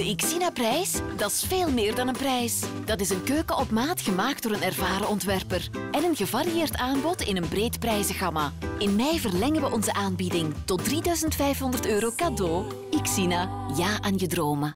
De Xina-prijs, dat is veel meer dan een prijs. Dat is een keuken op maat gemaakt door een ervaren ontwerper. En een gevarieerd aanbod in een breed prijzengamma. In mei verlengen we onze aanbieding tot 3500 euro cadeau. Xina, ja aan je dromen.